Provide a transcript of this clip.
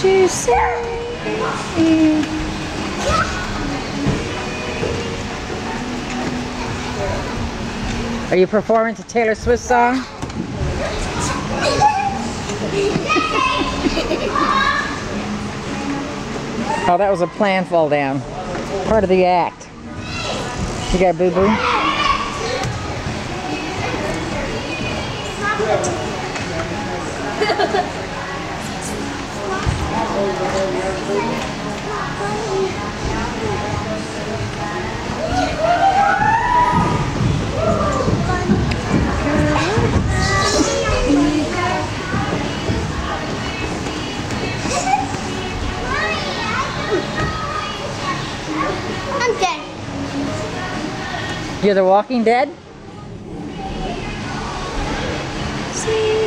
did you say? Are you performing to Taylor Swift song? Oh, that was a plan fall down. Part of the act. You got boo boo? I'm dead. You're the Walking Dead? See